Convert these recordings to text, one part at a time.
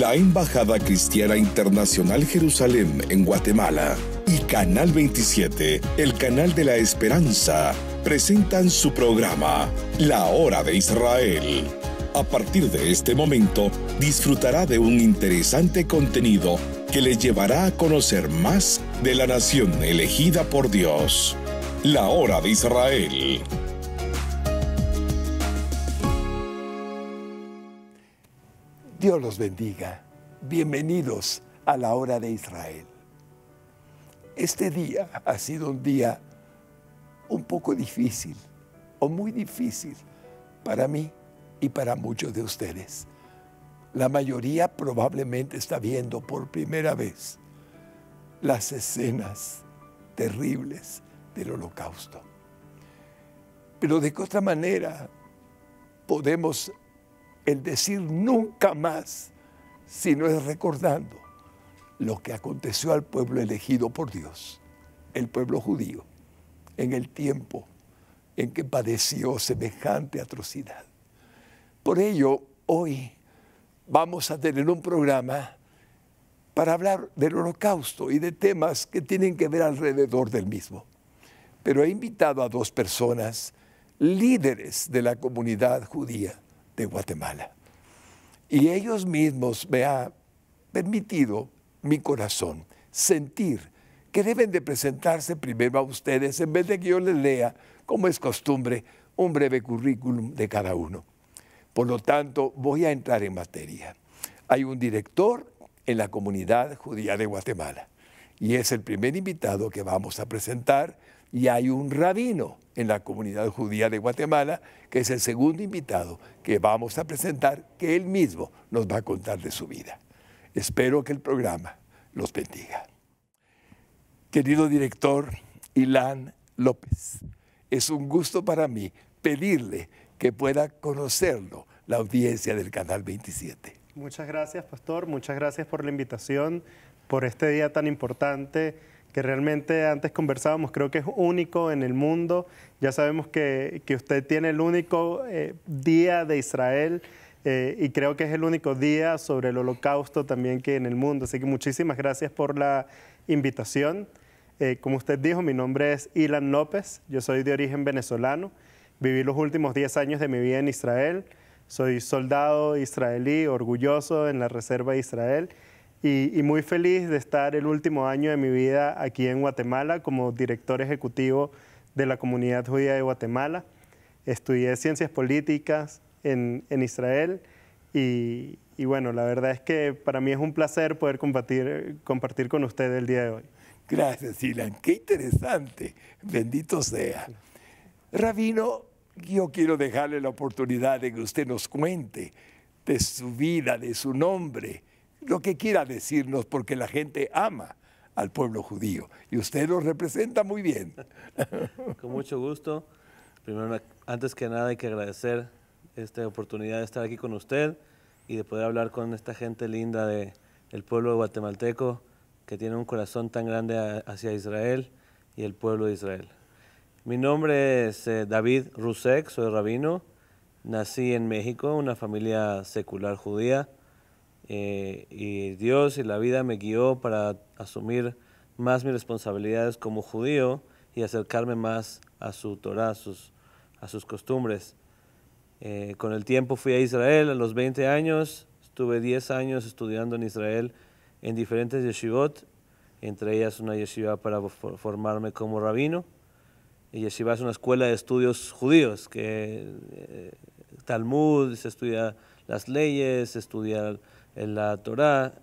la Embajada Cristiana Internacional Jerusalén en Guatemala y Canal 27, el canal de la esperanza, presentan su programa, La Hora de Israel. A partir de este momento, disfrutará de un interesante contenido que le llevará a conocer más de la nación elegida por Dios. La Hora de Israel. Dios los bendiga. Bienvenidos a la hora de Israel. Este día ha sido un día un poco difícil o muy difícil para mí y para muchos de ustedes. La mayoría probablemente está viendo por primera vez las escenas terribles del holocausto. Pero de qué otra manera podemos el decir nunca más, sino es recordando lo que aconteció al pueblo elegido por Dios, el pueblo judío, en el tiempo en que padeció semejante atrocidad. Por ello, hoy vamos a tener un programa para hablar del holocausto y de temas que tienen que ver alrededor del mismo. Pero he invitado a dos personas, líderes de la comunidad judía, de Guatemala. Y ellos mismos me han permitido mi corazón sentir que deben de presentarse primero a ustedes en vez de que yo les lea, como es costumbre, un breve currículum de cada uno. Por lo tanto, voy a entrar en materia. Hay un director en la comunidad judía de Guatemala y es el primer invitado que vamos a presentar y hay un rabino en la comunidad judía de Guatemala, que es el segundo invitado que vamos a presentar, que él mismo nos va a contar de su vida. Espero que el programa los bendiga. Querido director Ilan López, es un gusto para mí pedirle que pueda conocerlo la audiencia del Canal 27. Muchas gracias, pastor. Muchas gracias por la invitación, por este día tan importante que realmente antes conversábamos, creo que es único en el mundo. Ya sabemos que, que usted tiene el único eh, día de Israel eh, y creo que es el único día sobre el holocausto también que en el mundo. Así que muchísimas gracias por la invitación. Eh, como usted dijo, mi nombre es Ilan López, yo soy de origen venezolano, viví los últimos 10 años de mi vida en Israel, soy soldado israelí, orgulloso en la Reserva de Israel y, muy feliz de estar el último año de mi vida aquí en Guatemala como director ejecutivo de la comunidad judía de Guatemala. Estudié ciencias políticas en, Israel y, bueno, la verdad es que para mí es un placer poder compartir, compartir con usted el día de hoy. Gracias, Ilan. Qué interesante. Bendito sea. Rabino, yo quiero dejarle la oportunidad de que usted nos cuente de su vida, de su nombre, lo que quiera decirnos, porque la gente ama al pueblo judío y usted lo representa muy bien. Con mucho gusto. Primero, antes que nada, hay que agradecer esta oportunidad de estar aquí con usted y de poder hablar con esta gente linda de, del pueblo guatemalteco que tiene un corazón tan grande hacia Israel y el pueblo de Israel. Mi nombre es eh, David Rusek, soy rabino. Nací en México, una familia secular judía. Eh, y Dios y la vida me guió para asumir más mis responsabilidades como judío y acercarme más a su Torah, a sus, a sus costumbres. Eh, con el tiempo fui a Israel a los 20 años, estuve 10 años estudiando en Israel en diferentes yeshivot, entre ellas una yeshiva para formarme como rabino. Y yeshiva es una escuela de estudios judíos, que eh, Talmud, se estudia las leyes, se estudia en la Torá.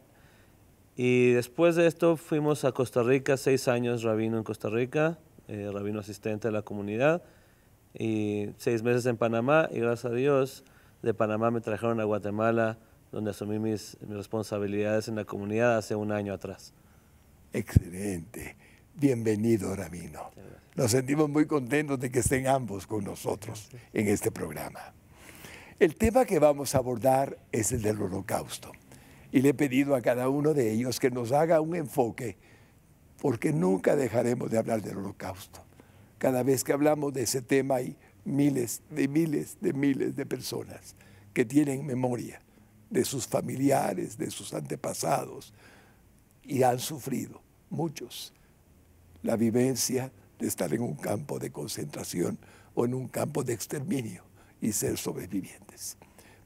Y después de esto fuimos a Costa Rica, seis años rabino en Costa Rica, eh, rabino asistente de la comunidad, y seis meses en Panamá, y gracias a Dios, de Panamá me trajeron a Guatemala, donde asumí mis, mis responsabilidades en la comunidad hace un año atrás. Excelente. Bienvenido, Rabino. Nos sentimos muy contentos de que estén ambos con nosotros en este programa. El tema que vamos a abordar es el del holocausto y le he pedido a cada uno de ellos que nos haga un enfoque, porque nunca dejaremos de hablar del holocausto. Cada vez que hablamos de ese tema hay miles de miles de miles de personas que tienen memoria de sus familiares, de sus antepasados, y han sufrido, muchos, la vivencia de estar en un campo de concentración o en un campo de exterminio y ser sobrevivientes.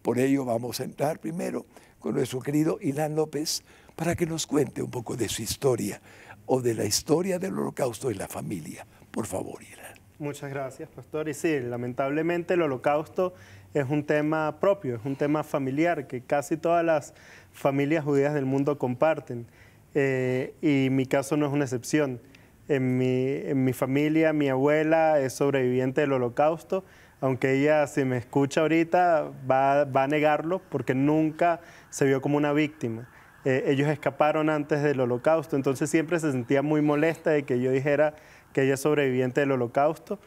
Por ello vamos a entrar primero con nuestro querido Ilan López para que nos cuente un poco de su historia o de la historia del holocausto en la familia. Por favor, Ilan. Muchas gracias, pastor. Y sí, lamentablemente el holocausto es un tema propio, es un tema familiar que casi todas las familias judías del mundo comparten. Eh, y mi caso no es una excepción. En mi, familia, mi abuela es sobreviviente del holocausto, aunque ella, si me escucha ahorita, va, va a negarlo porque nunca se vio como una víctima. Eh, ellos escaparon antes del holocausto, entonces siempre se sentía muy molesta de que yo dijera que ella es sobreviviente del holocausto.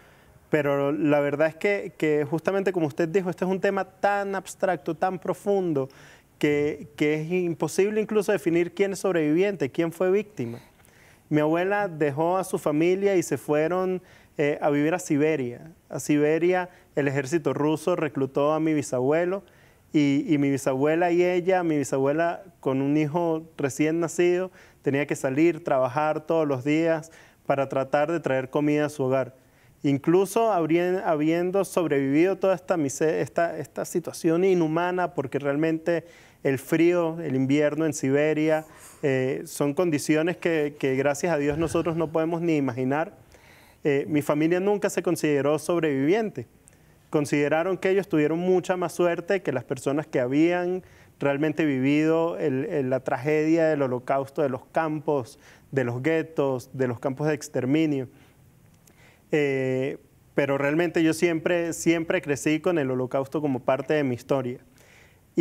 Pero la verdad es que, justamente como usted dijo, este es un tema tan abstracto, tan profundo, que, es imposible incluso definir quién es sobreviviente, quién fue víctima. Mi abuela dejó a su familia y se fueron eh, a vivir a Siberia. A Siberia el ejército ruso reclutó a mi bisabuelo y, mi bisabuela y ella, mi bisabuela con un hijo recién nacido, tenía que salir, trabajar todos los días, para tratar de traer comida a su hogar. Incluso habiendo sobrevivido toda esta, esta situación inhumana, porque realmente el frío, el invierno en Siberia, eh, son condiciones que, gracias a Dios nosotros no podemos ni imaginar. Eh, mi familia nunca se consideró sobreviviente. Consideraron que ellos tuvieron mucha más suerte que las personas que habían realmente vivido el, la tragedia del holocausto de los campos de los guetos, de los campos de exterminio. Eh, pero realmente yo siempre, siempre crecí con el holocausto como parte de mi historia.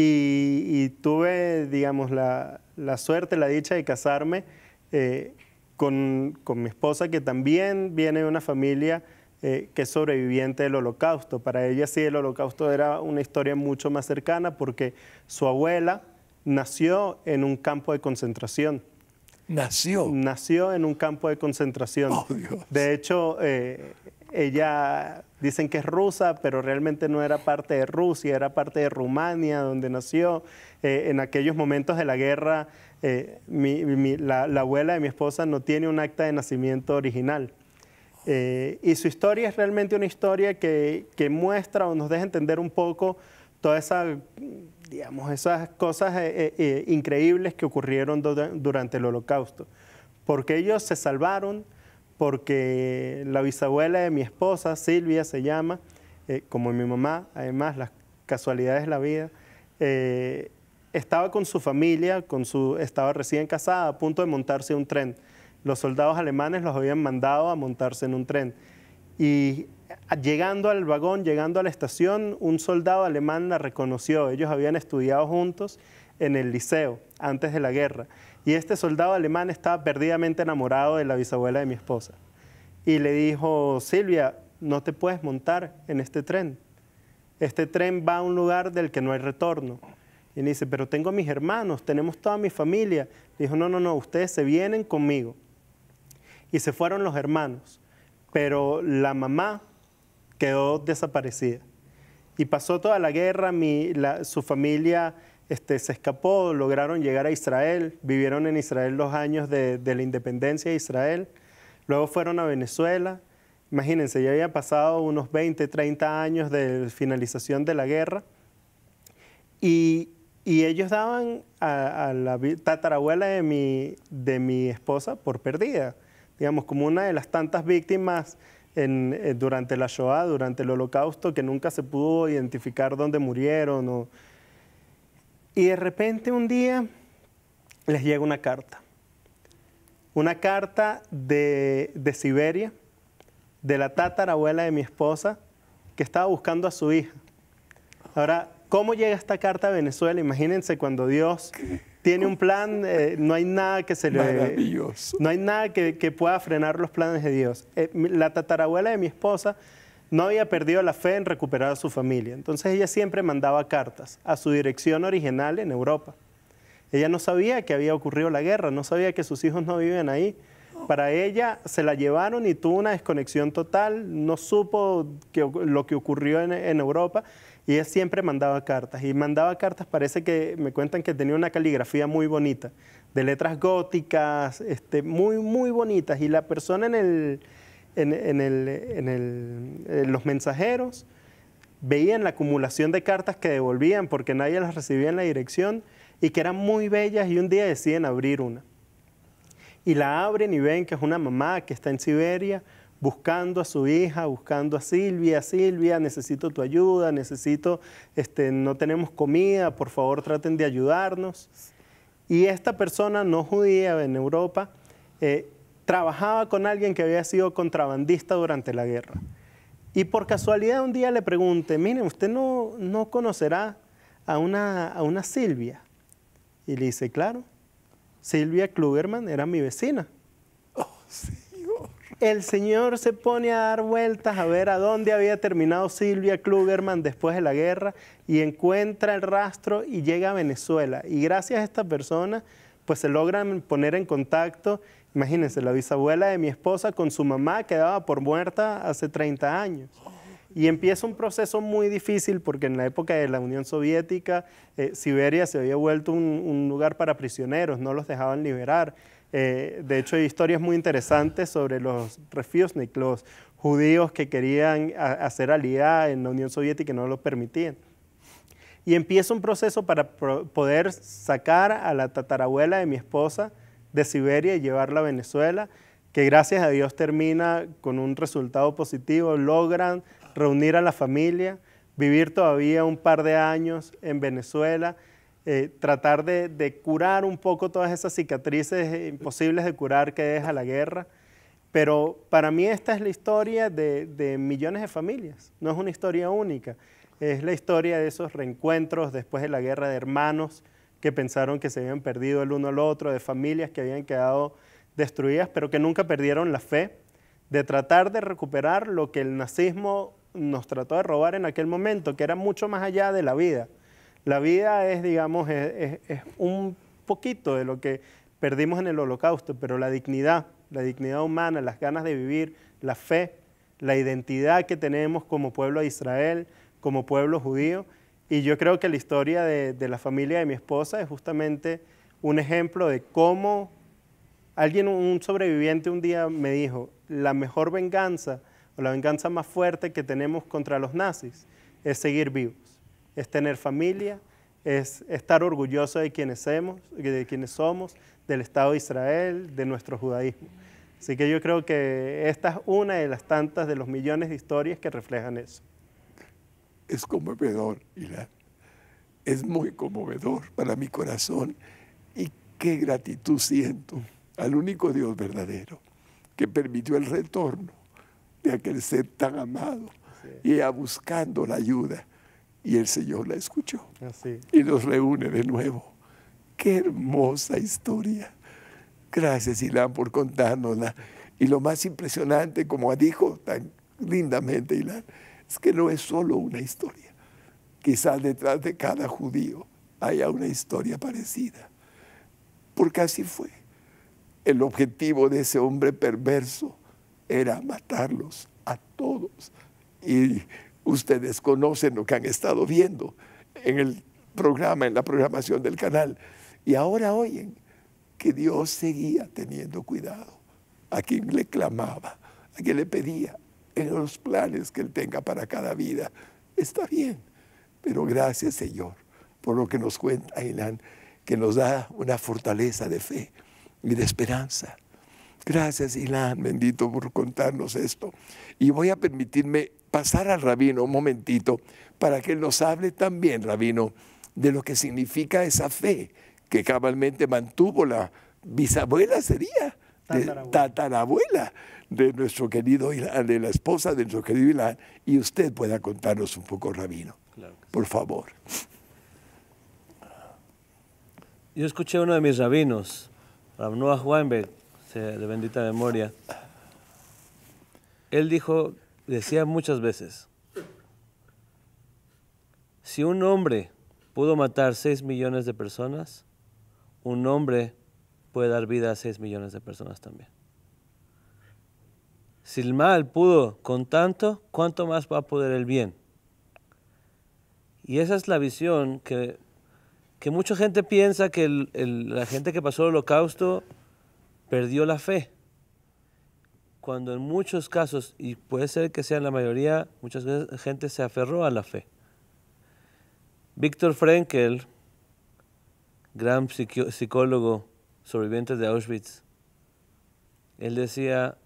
Y, tuve, digamos, la, la, suerte, la dicha de casarme eh, con, con, mi esposa, que también viene de una familia eh, que es sobreviviente del holocausto. Para ella sí el holocausto era una historia mucho más cercana porque su abuela nació en un campo de concentración. Nació. Nació en un campo de concentración. Oh, de hecho, eh, ella dicen que es rusa, pero realmente no era parte de Rusia, era parte de Rumania, donde nació. Eh, en aquellos momentos de la guerra, eh, la, abuela de mi esposa no tiene un acta de nacimiento original. y su historia es realmente una historia que, que muestra o nos deja entender un poco toda esa digamos, esas cosas eh, eh, eh, increíbles que ocurrieron durante el holocausto. Porque ellos se salvaron, porque la bisabuela de mi esposa, Silvia se llama, como mi mamá, además, las casualidades de la vida, estaba con su familia, con su, estaba recién casada, a punto de montarse un tren. Los soldados alemanes los habían mandado a montarse en un tren. Y llegando al vagón, llegando a la estación, un soldado alemán la reconoció. Ellos habían estudiado juntos en el liceo antes de la guerra. Y este soldado alemán estaba perdidamente enamorado de la bisabuela de mi esposa. Y le dijo, Silvia, no te puedes montar en este tren. Este tren va a un lugar del que no hay retorno. Y le dice, pero tengo a mis hermanos, tenemos toda mi familia. Le dijo, no, no, no, ustedes se vienen conmigo. Y se fueron los hermanos. Pero la mamá quedó desaparecida. Y pasó toda la guerra, su familia este, se escapó, lograron llegar a Israel, vivieron en Israel los años de, la independencia de Israel, luego fueron a Venezuela. Imagínense, ya había pasado unos 20, 30 años de finalización de la guerra y, ellos daban a, la tatarabuela de mi, de mi esposa por perdida, digamos, como una de las tantas víctimas eh, durante la Shoah, durante el holocausto, que nunca se pudo identificar dónde murieron. Y de repente un día les llega una carta. Una carta de, de Siberia, de la tatarabuela de mi esposa, que estaba buscando a su hija. Ahora, ¿cómo llega esta carta a Venezuela? Imagínense cuando Dios tiene un plan, eh, no hay nada que se le... No hay nada que, pueda frenar los planes de Dios. Eh, la tatarabuela de mi esposa no había perdido la fe en recuperar a su familia. Entonces ella siempre mandaba cartas a su dirección original en Europa. Ella no sabía que había ocurrido la guerra, no sabía que sus hijos no viven ahí. Para ella se la llevaron y tuvo una desconexión total, no supo lo que ocurrió en, en Europa Y ella siempre mandaba cartas. Y mandaba cartas, parece que me cuentan que tenía una caligrafía muy bonita, de letras góticas, este, muy, muy bonitas. Y la persona en, el, en, el, en, el, en los mensajeros veían la acumulación de cartas que devolvían porque nadie las recibía en la dirección y que eran muy bellas y un día deciden abrir una. Y la abren y ven que es una mamá que está en Siberia buscando a su hija, buscando a Silvia, Silvia, necesito tu ayuda, necesito, este, no tenemos comida, por favor traten de ayudarnos. Y esta persona no judía en Europa eh, trabajaba con alguien que había sido contrabandista durante la guerra. Y por casualidad un día le pregunté, mire, usted no, no conocerá a una, a una Silvia. Y le dice, claro, Silvia Klugerman era mi vecina. Oh, Señor. El señor se pone a dar vueltas a ver a dónde había terminado Silvia Klugerman después de la guerra y encuentra el rastro y llega a Venezuela. Y gracias a esta persona, pues se logran poner en contacto, imagínense, la bisabuela de mi esposa con su mamá que daba por muerta hace 30 años. Y empieza un proceso muy difícil porque en la época de la Unión Soviética, eh, Siberia se había vuelto un, lugar para prisioneros, no los dejaban liberar. Eh, de hecho, hay historias muy interesantes sobre los refusnik, los judíos que querían hacer alianza en la Unión Soviética y no lo permitían. Y empieza un proceso para poder sacar a la tatarabuela de mi esposa de Siberia y llevarla a Venezuela, que gracias a Dios termina con un resultado positivo. Logran reunir a la familia, vivir todavía un par de años en Venezuela, eh, tratar de, curar un poco todas esas cicatrices imposibles de curar que deja la guerra. Pero para mí esta es la historia de, de millones de familias, no es una historia única, es la historia de esos reencuentros después de la guerra de hermanos que pensaron que se habían perdido el uno al otro, de familias que habían quedado destruidas, pero que nunca perdieron la fe, de tratar de recuperar lo que el nazismo nos trató de robar en aquel momento, que era mucho más allá de la vida. La vida es, digamos, es, un poquito de lo que perdimos en el holocausto, pero la dignidad, la dignidad humana, las ganas de vivir, la fe, la identidad que tenemos como pueblo de Israel, como pueblo judío. Y yo creo que la historia de, la familia de mi esposa es justamente un ejemplo de cómo alguien, un sobreviviente un día me dijo, la mejor venganza o la venganza más fuerte que tenemos contra los nazis es seguir vivos, es tener familia, es estar orgulloso de quienes, somos, de quienes somos, del Estado de Israel, de nuestro judaísmo. Así que yo creo que esta es una de las tantas de los millones de historias que reflejan eso. Es conmovedor, Ilan. Es muy conmovedor para mi corazón. Y qué gratitud siento al único Dios verdadero que permitió el retorno de aquel ser tan amado y ella buscando la ayuda. Y el Señor la escuchó Así. y nos reúne de nuevo. Qué hermosa historia. Gracias, Ilan, por contárnosla. Y lo más impresionante, como dijo tan lindamente Ilan, es que no es solo una historia. Quizás detrás de cada judío haya una historia parecida. Porque así fue. El objetivo de ese hombre perverso era matarlos a todos. Y ustedes conocen lo que han estado viendo en el programa, en la programación del canal. Y ahora oyen que Dios seguía teniendo cuidado a quien le clamaba, a quien le pedía los planes que Él tenga para cada vida. Está bien, pero gracias Señor por lo que nos cuenta Ailan, que nos da una fortaleza de fe y de esperanza. Gracias, Ilan, bendito por contarnos esto. Y voy a permitirme pasar al rabino un momentito para que él nos hable también, rabino, de lo que significa esa fe que cabalmente mantuvo la bisabuela, sería, de Tatarabuela. de nuestro querido Ilan, de la esposa de nuestro querido Ilan. Y usted pueda contarnos un poco, rabino, Claro por favor. Yo escuché a uno de mis rabinos, Rav Noah Weinberg, de bendita memoria. Él dijo, decía muchas veces, si un hombre pudo matar 6 millones de personas, un hombre puede dar vida a 6 millones de personas también. Si el mal pudo con tanto, ¿cuánto más va a poder el bien? Y esa es la visión que, que mucha gente piensa que la gente que pasó el holocausto perdió la fe. Cuando en muchos casos, y puede ser que sea en la mayoría, muchas veces gente se aferró a la fe. Víctor Frenkel, gran psicólogo sobreviviente de Auschwitz, él decía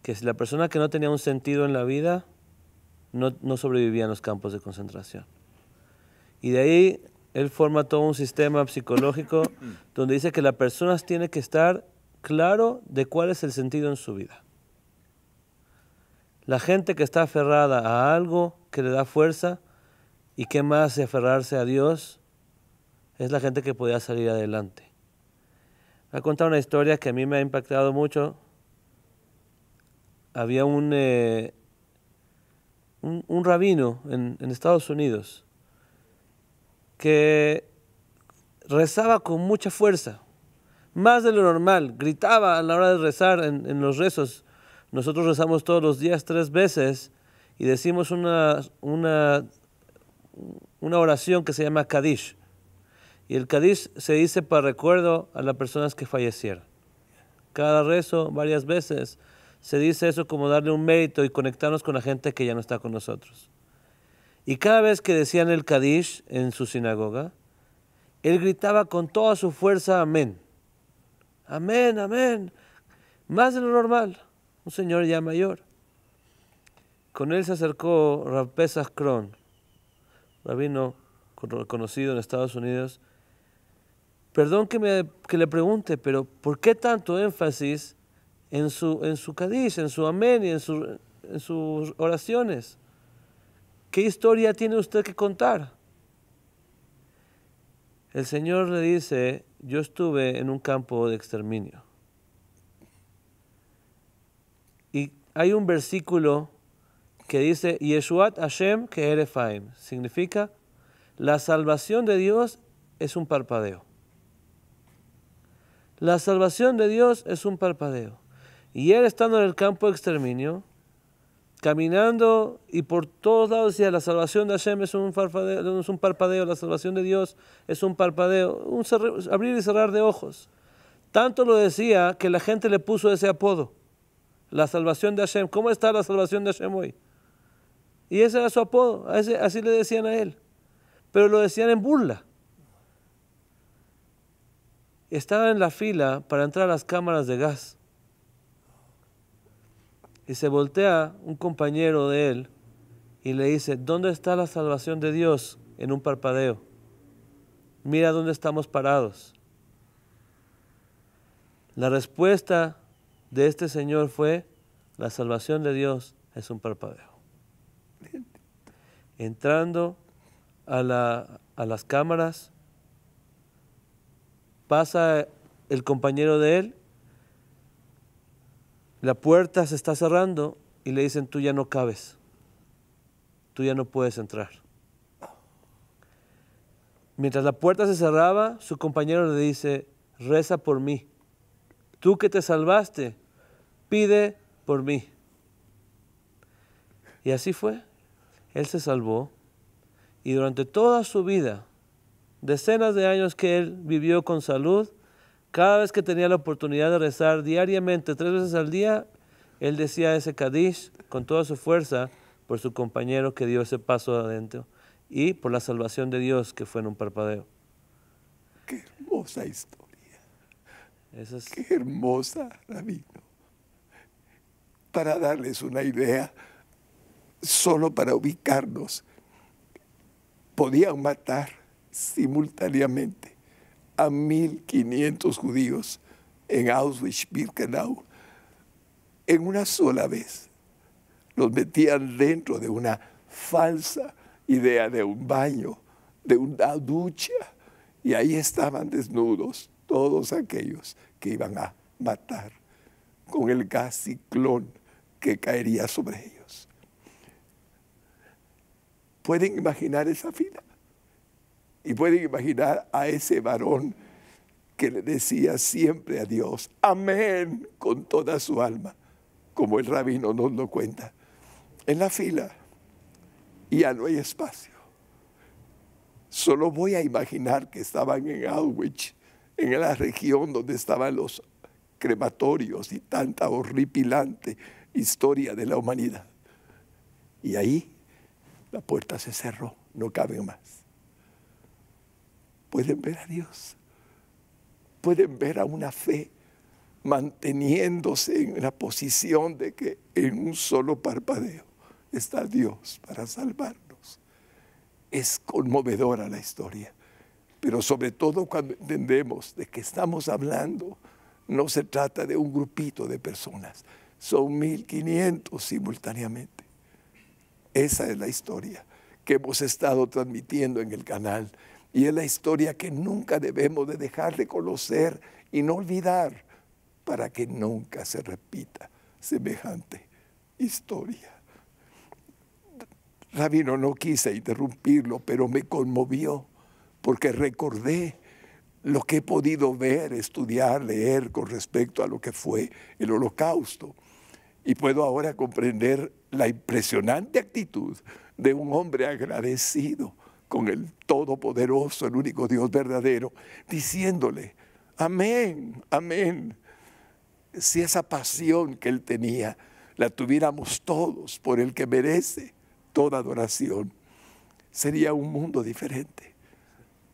que si la persona que no tenía un sentido en la vida no, no sobrevivía en los campos de concentración. Y de ahí él forma todo un sistema psicológico donde dice que la persona tiene que estar claro de cuál es el sentido en su vida. La gente que está aferrada a algo que le da fuerza y que más de aferrarse a Dios es la gente que podía salir adelante. Voy a contar una historia que a mí me ha impactado mucho. Había un, eh, un, rabino en, en Estados Unidos que rezaba con mucha fuerza, más de lo normal, gritaba a la hora de rezar en, en los rezos. Nosotros rezamos todos los días tres veces y decimos una, una, una oración que se llama Kadish. Y el Kadish se dice para recuerdo a las personas que fallecieron. Cada rezo, varias veces, se dice eso como darle un mérito y conectarnos con la gente que ya no está con nosotros. Y cada vez que decían el Kadish en su sinagoga, él gritaba con toda su fuerza amén. Amén, amén. Más de lo normal. Un señor ya mayor. Con él se acercó Rav Pesach Kron, rabino con- conocido en Estados Unidos. Perdón que, me, que le pregunte, pero ¿por qué tanto énfasis en su, en su Kadish, en su amén y en, su- en sus oraciones? ¿Qué historia tiene usted que contar? El Señor le dice, yo estuve en un campo de exterminio. Y hay un versículo que dice, Yeshuat Hashem que Erefaim. Significa, la salvación de Dios es un parpadeo. La salvación de Dios es un parpadeo. Y él estando en el campo de exterminio, caminando y por todos lados decía, la salvación de Hashem es un, parpadeo, es un parpadeo, la salvación de Dios es un parpadeo, un abrir y cerrar de ojos. Tanto lo decía que la gente le puso ese apodo, la salvación de Hashem. ¿Cómo está la salvación de Hashem hoy? Y ese era su apodo, así le decían a él. Pero lo decían en burla. Estaba en la fila para entrar a las cámaras de gas y se voltea un compañero de él y le dice, ¿dónde está la salvación de Dios en un parpadeo? Mira dónde estamos parados. La respuesta de este señor fue, la salvación de Dios es un parpadeo. Entrando a, la- a las cámaras, pasa el compañero de él la puerta se está cerrando y le dicen, tú ya no cabes, tú ya no puedes entrar. Mientras la puerta se cerraba, su compañero le dice, reza por mí. Tú que te salvaste, pide por mí. Y así fue. Él se salvó y durante toda su vida, decenas de años que él vivió con salud, cada vez que tenía la oportunidad de rezar diariamente, tres veces al día, él decía ese Kadish con toda su fuerza por su compañero que dio ese paso adentro y por la salvación de Dios que fue en un parpadeo. Qué hermosa historia. Eso es, Qué hermosa, Rabino. Para darles una idea, solo para ubicarnos, podían matar simultáneamente a 1.500 judíos en Auschwitz-Birkenau en una sola vez. Los metían dentro de una falsa idea de un baño, de una ducha, y ahí estaban desnudos todos aquellos que iban a matar con el gas ciclón que caería sobre ellos. ¿Pueden imaginar esa fila? Y pueden imaginar a ese varón que le decía siempre a Dios, amén, con toda su alma, como el rabino nos lo cuenta. En la fila ya no hay espacio. Solo voy a imaginar que estaban en Auschwitz, en la región donde estaban los crematorios y tanta horripilante historia de la humanidad. Y ahí la puerta se cerró, no caben más. Pueden ver a Dios, pueden ver a una fe manteniéndose en la posición de que en un solo parpadeo está Dios para salvarnos. Es conmovedora la historia, pero sobre todo cuando entendemos de que estamos hablando, no se trata de un grupito de personas, son 1500 simultáneamente. Esa es la historia que hemos estado transmitiendo en el canal y es la historia que nunca debemos de dejar de conocer y no olvidar para que nunca se repita semejante historia. Rabino, no quise interrumpirlo, pero me conmovió porque recordé lo que he podido ver, estudiar, leer con respecto a lo que fue el holocausto. Y puedo ahora comprender la impresionante actitud de un hombre agradecido con el Todopoderoso, el único Dios verdadero, diciéndole, amén, amén. Si esa pasión que él tenía la tuviéramos todos por el que merece toda adoración, sería un mundo diferente.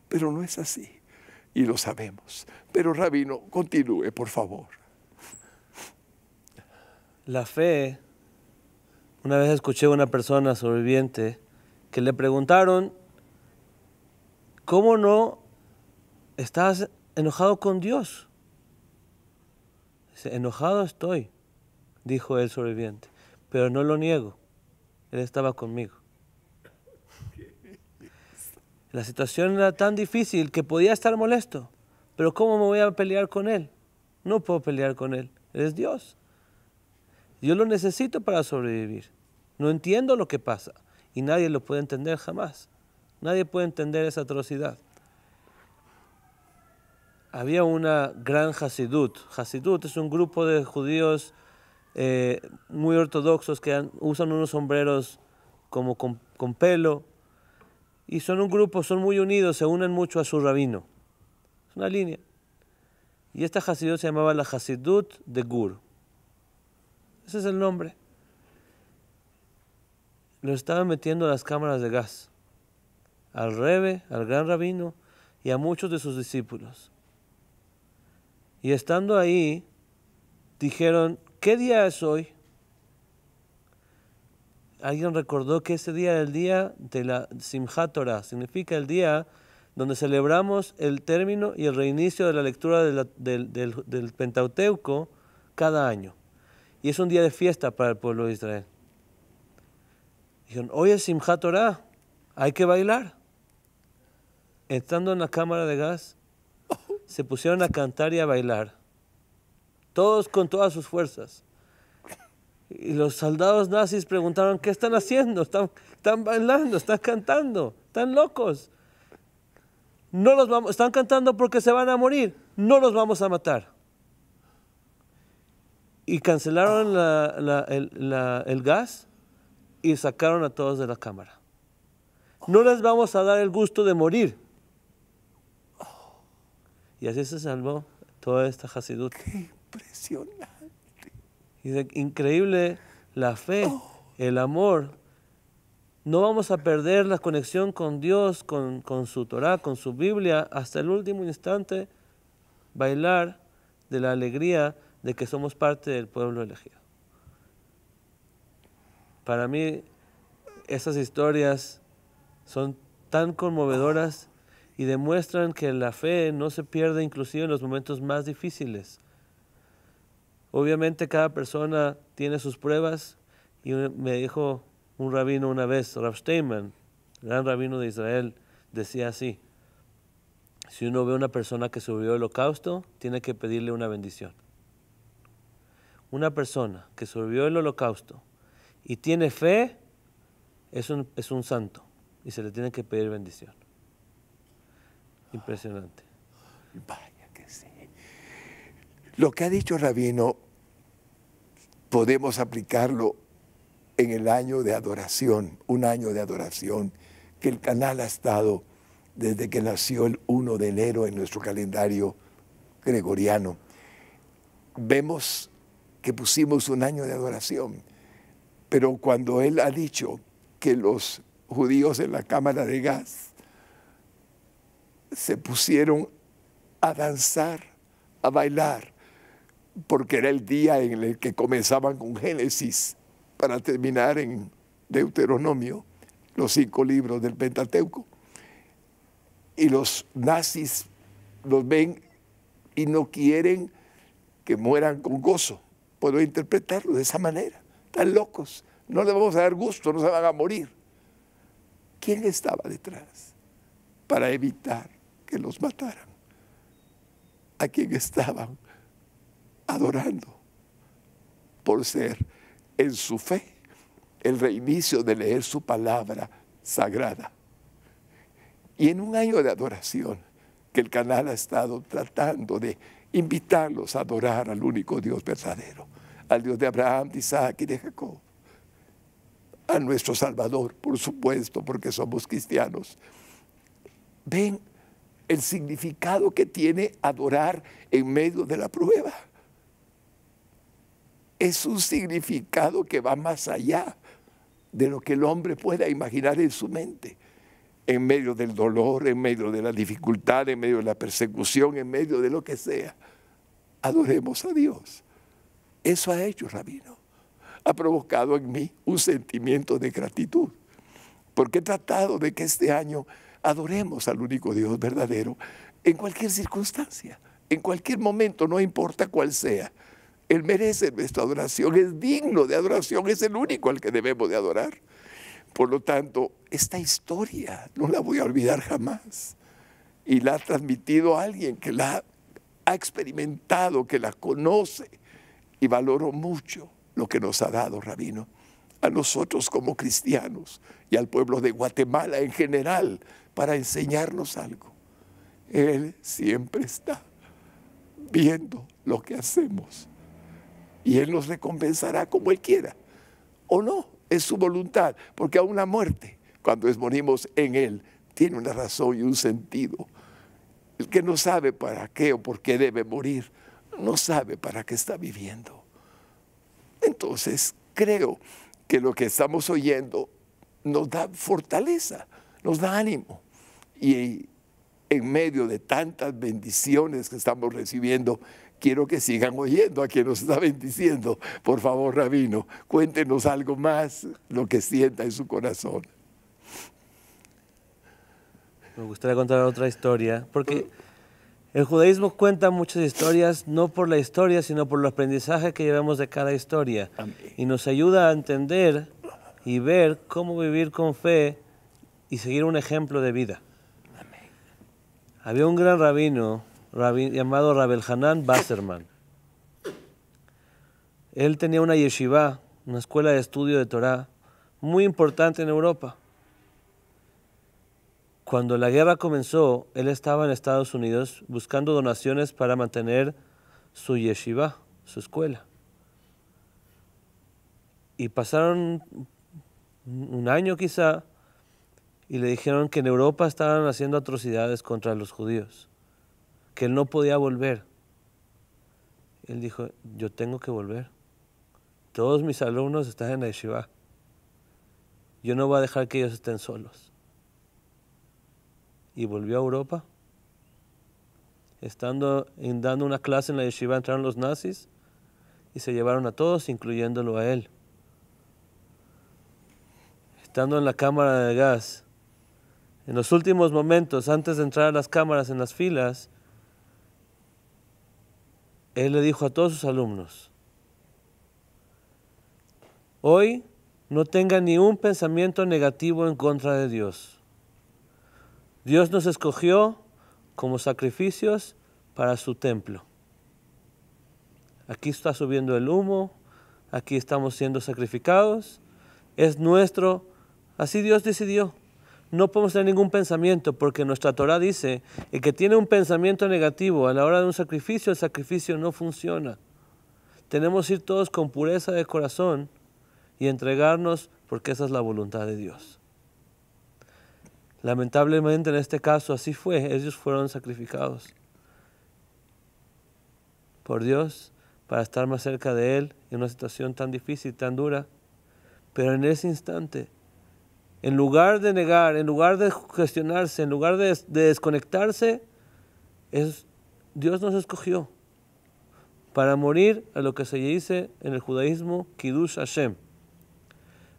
Pero no es así y lo sabemos. Pero Rabino, continúe, por favor. La fe, una vez escuché a una persona sobreviviente que le preguntaron, ¿cómo no estás enojado con Dios? Dice, enojado estoy, dijo el sobreviviente, pero no lo niego, Él estaba conmigo. La situación era tan difícil que podía estar molesto, pero ¿cómo me voy a pelear con Él? No puedo pelear con Él, Él es Dios. Yo lo necesito para sobrevivir. No entiendo lo que pasa y nadie lo puede entender jamás. Nadie puede entender esa atrocidad. Había una gran Hasidut. Hasidut es un grupo de judíos eh, muy ortodoxos que usan unos sombreros como con, con pelo y son un grupo, son muy unidos, se unen mucho a su rabino. Es una línea. Y esta Hasidut se llamaba la Hasidut de Gur. Ese es el nombre. Lo estaban metiendo a las cámaras de gas. Al Rebe, al gran rabino y a muchos de sus discípulos. Y estando ahí, dijeron, ¿qué día es hoy? alguien recordó que ese día es el día de la Simchat Torah, significa el día donde celebramos el término y el reinicio de la lectura del, Pentateuco cada año. Y es un día de fiesta para el pueblo de Israel. Dijeron, hoy es Simchat Torah, hay que bailar. Estando en la cámara de gas, se pusieron a cantar y a bailar, todos con todas sus fuerzas. Y los soldados nazis preguntaron, ¿qué están haciendo? Están, están bailando, están cantando, están locos. No los vamos, están cantando porque se van a morir, no los vamos a matar. Y cancelaron el, el gas y sacaron a todos de la cámara. No les vamos a dar el gusto de morir. Y así se salvó toda esta Hasidut. Qué impresionante increíble la fe, oh. el amor. No vamos a perder la conexión con Dios, con, con su Torah, con su Biblia, hasta el último instante, bailar de la alegría de que somos parte del pueblo elegido. Para mí, esas historias son tan conmovedoras y demuestran que la fe no se pierde inclusive en los momentos más difíciles. Obviamente cada persona tiene sus pruebas y me dijo un rabino una vez, Rav Steinman, gran rabino de Israel, decía así, si uno ve a una persona que sobrevivió el holocausto, tiene que pedirle una bendición. Una persona que sobrevivió el holocausto y tiene fe, es un, es un santo y se le tiene que pedir bendición. Impresionante. Lo que ha dicho Rabino, podemos aplicarlo en el año de adoración, un año de adoración que el canal ha estado desde que nació el 1 de enero en nuestro calendario gregoriano. Vemos que pusimos un año de adoración, pero cuando él ha dicho que los judíos en la cámara de gas se pusieron a danzar, a bailar, porque era el día en el que comenzaban con Génesis para terminar en Deuteronomio, los cinco libros del Pentateuco. Y los nazis los ven y no quieren que mueran con gozo. Puedo interpretarlo de esa manera. Están locos. No les vamos a dar gusto, no se van a morir. ¿Quién estaba detrás para evitar que los mataran? ¿A quién estaban adorando? Por ser en su fe el reinicio de leer su palabra sagrada. Y en un año de adoración que el canal ha estado tratando de invitarlos a adorar al único Dios verdadero, al Dios de Abraham, de Isaac y de Jacob, a nuestro Salvador, por supuesto, porque somos cristianos. Ven el significado que tiene adorar en medio de la prueba. Es un significado que va más allá de lo que el hombre pueda imaginar en su mente. En medio del dolor, en medio de la dificultad, en medio de la persecución, en medio de lo que sea. Adoremos a Dios. Eso ha hecho Rabino. Ha provocado en mí un sentimiento de gratitud. Porque he tratado de que este año adoremos al único Dios verdadero en cualquier circunstancia, en cualquier momento, no importa cuál sea. Él merece nuestra adoración, es digno de adoración, es el único al que debemos de adorar. Por lo tanto, esta historia no la voy a olvidar jamás. Y la ha transmitido a alguien que la ha experimentado, que la conoce. Y valoro mucho lo que nos ha dado, Rabino, a nosotros como cristianos y al pueblo de Guatemala en general, para enseñarnos algo. Él siempre está viendo lo que hacemos y Él nos recompensará como Él quiera. O no, es su voluntad, porque aún la muerte, cuando es morimos en Él, tiene una razón y un sentido. El que no sabe para qué o por qué debe morir, no sabe para qué está viviendo. Entonces, creo que lo que estamos oyendo nos da fortaleza, nos da ánimo. Y en medio de tantas bendiciones que estamos recibiendo, quiero que sigan oyendo a quien nos está bendiciendo. Por favor, Rabino, cuéntenos algo más, lo que sienta en su corazón. Me gustaría contar otra historia, porque el judaísmo cuenta muchas historias, no por la historia, sino por el aprendizaje que llevamos de cada historia. Y nos ayuda a entender y ver cómo vivir con fe y seguir un ejemplo de vida. Había un gran rabino llamado Rabel Hanan Basserman. Él tenía una yeshiva, una escuela de estudio de Torah, muy importante en Europa. Cuando la guerra comenzó, él estaba en Estados Unidos buscando donaciones para mantener su yeshiva, su escuela. Y pasaron un año quizá y le dijeron que en Europa estaban haciendo atrocidades contra los judíos, que él no podía volver. Él dijo, yo tengo que volver. Todos mis alumnos están en la yeshiva. Yo no voy a dejar que ellos estén solos. Y volvió a Europa. Estando dando una clase en la yeshiva entraron los nazis y se llevaron a todos, incluyéndolo a él. Estando en la cámara de gas, en los últimos momentos, antes de entrar a las cámaras en las filas, él le dijo a todos sus alumnos, hoy no tengan ni un pensamiento negativo en contra de Dios. Dios nos escogió como sacrificios para su templo. Aquí está subiendo el humo, aquí estamos siendo sacrificados, es nuestro, así Dios decidió no podemos tener ningún pensamiento porque nuestra Torah dice, el que tiene un pensamiento negativo a la hora de un sacrificio, el sacrificio no funciona. Tenemos que ir todos con pureza de corazón y entregarnos porque esa es la voluntad de Dios. Lamentablemente en este caso así fue, ellos fueron sacrificados por Dios para estar más cerca de Él en una situación tan difícil, tan dura. Pero en ese instante, en lugar de negar, en lugar de gestionarse, en lugar de, desconectarse, es, Dios nos escogió para morir a lo que se dice en el judaísmo Kiddush Hashem.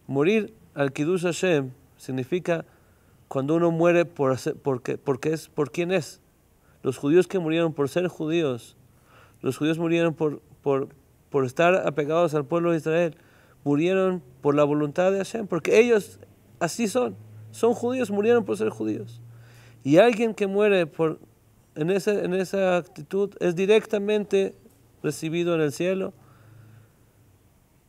Morir al Kiddush Hashem significa cuando uno muere por, porque, porque es por quién es. Los judíos que murieron por ser judíos, los judíos murieron por, por, por estar apegados al pueblo de Israel, murieron por la voluntad de Hashem, porque ellos así son, son judíos, murieron por ser judíos. Y alguien que muere por, en, en esa actitud es directamente recibido en el cielo,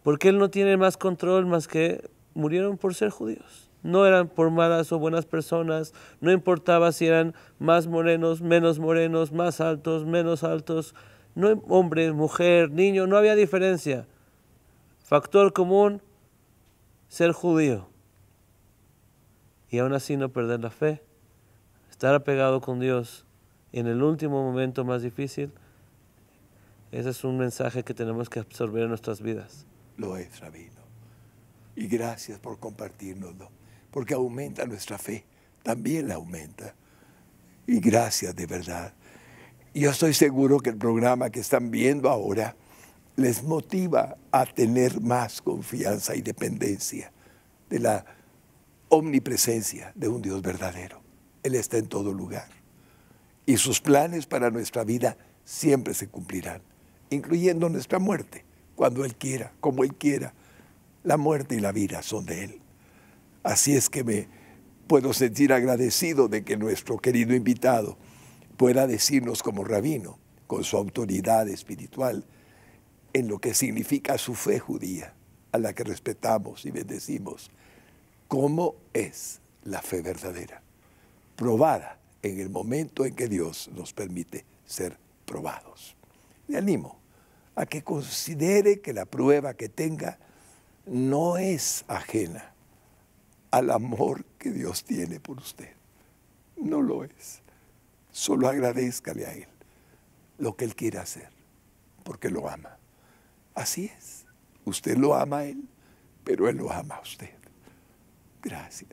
porque él no tiene más control más que murieron por ser judíos. No eran por malas o buenas personas, no importaba si eran más morenos, menos morenos, más altos, menos altos, no hombre, mujer, niño, no había diferencia. Factor común, ser judío. Y aún así no perder la fe, estar apegado con Dios en el último momento más difícil, ese es un mensaje que tenemos que absorber en nuestras vidas. Lo es, Rabino. Y gracias por compartirnoslo, porque aumenta nuestra fe, también la aumenta. Y gracias de verdad. Yo estoy seguro que el programa que están viendo ahora les motiva a tener más confianza y dependencia de la omnipresencia de un Dios verdadero. Él está en todo lugar. Y sus planes para nuestra vida siempre se cumplirán, incluyendo nuestra muerte, cuando Él quiera, como Él quiera. La muerte y la vida son de Él. Así es que me puedo sentir agradecido de que nuestro querido invitado pueda decirnos como rabino, con su autoridad espiritual, en lo que significa su fe judía, a la que respetamos y bendecimos, cómo es la fe verdadera, probada en el momento en que Dios nos permite ser probados. Le animo a que considere que la prueba que tenga no es ajena al amor que Dios tiene por usted. No lo es. Solo agradezcale a Él lo que Él quiere hacer, porque lo ama. Así es. Usted lo ama a Él, pero Él lo ama a usted. Gracias.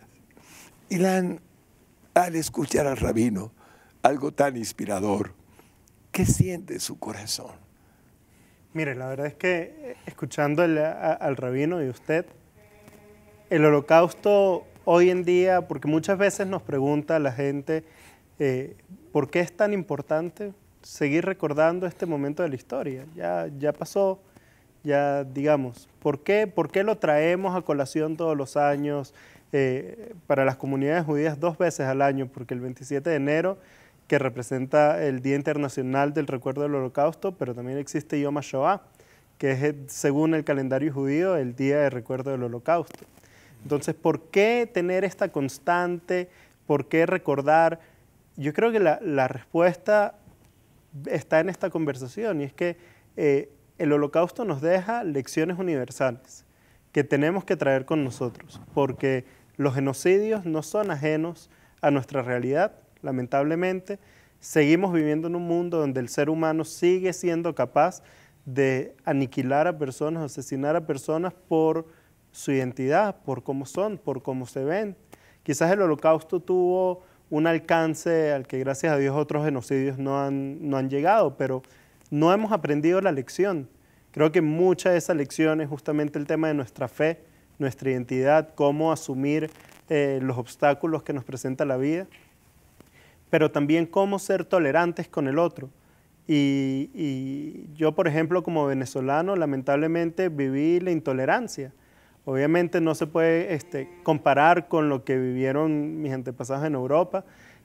Y al escuchar al rabino algo tan inspirador, ¿qué siente su corazón? Mire, la verdad es que escuchando al rabino y usted, el holocausto hoy en día, porque muchas veces nos pregunta la gente, eh, ¿por qué es tan importante seguir recordando este momento de la historia? Ya, ya pasó, ya digamos, ¿por qué, ¿por qué lo traemos a colación todos los años? Eh, para las comunidades judías dos veces al año, porque el 27 de enero, que representa el Día Internacional del Recuerdo del Holocausto, pero también existe Yom HaShoah, que es, según el calendario judío, el Día de Recuerdo del Holocausto. Entonces, ¿por qué tener esta constante? ¿Por qué recordar? yo creo que la, respuesta está en esta conversación y es que eh, el holocausto nos deja lecciones universales que tenemos que traer con nosotros, porque los genocidios no son ajenos a nuestra realidad, lamentablemente. Seguimos viviendo en un mundo donde el ser humano sigue siendo capaz de aniquilar a personas, asesinar a personas por su identidad, por cómo son, por cómo se ven. Quizás el holocausto tuvo un alcance al que gracias a Dios otros genocidios no han, no han llegado, pero no hemos aprendido la lección. Creo que mucha de esa lección es justamente el tema de nuestra fe, nuestra identidad, cómo asumir eh, los obstáculos que nos presenta la vida, pero también cómo ser tolerantes con el otro. Y, y yo, por ejemplo, como venezolano, lamentablemente viví la intolerancia Obviamente no se puede este, comparar con lo que vivieron mis antepasados en Europa,